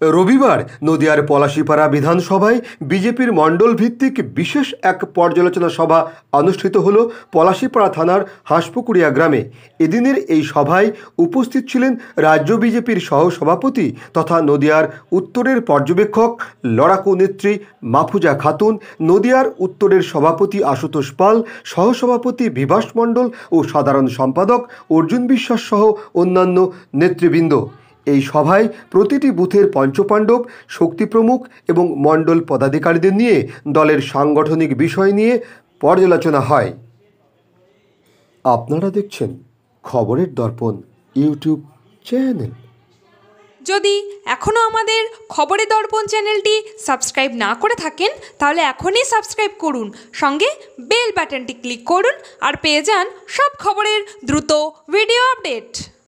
রবিবার নদিয়ার পলাশীপাড়া বিধানসভায় বিজেপির মণ্ডল ভিত্তিক বিশেষ এক পর্যালোচনা সভা অনুষ্ঠিত হল পলাশীপাড়া থানার হাঁসপুকুরিয়া গ্রামে। এদিনের এই সভায় উপস্থিত ছিলেন রাজ্য বিজেপির সহসভাপতি তথা নদিয়ার উত্তরের পর্যবেক্ষক লড়াকু নেত্রী মাফুজা খাতুন, নদিয়ার উত্তরের সভাপতি আশুতোষ পাল, সহসভাপতি বিভাস মণ্ডল ও সাধারণ সম্পাদক অর্জুন বিশ্বাস সহ অন্যান্য নেতৃবৃন্দ। এই সভায় প্রতিটি বুথের পঞ্চপাণ্ডব শক্তি প্রমুখ এবং মণ্ডল পদাধিকারীদের নিয়ে দলের সাংগঠনিক বিষয় নিয়ে পর্যালোচনা হয়। আপনারা দেখছেন খবরের দর্পণ ইউটিউব চ্যানেল। যদি এখনও আমাদের খবরের দর্পণ চ্যানেলটি সাবস্ক্রাইব না করে থাকেন, তাহলে এখনই সাবস্ক্রাইব করুন। সঙ্গে বেল বাটনটি ক্লিক করুন আর পেয়ে যান সব খবরের দ্রুত ভিডিও আপডেট।